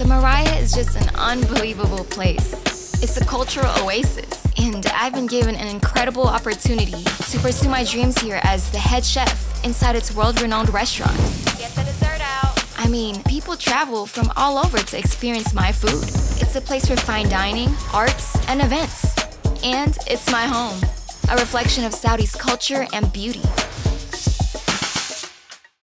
The Maraya is just an unbelievable place. It's a cultural oasis, and I've been given an incredible opportunity to pursue my dreams here as the head chef inside its world renowned restaurant. Get the dessert out. I mean, people travel from all over to experience my food. It's a place for fine dining, arts, and events. And it's my home, a reflection of Saudi's culture and beauty.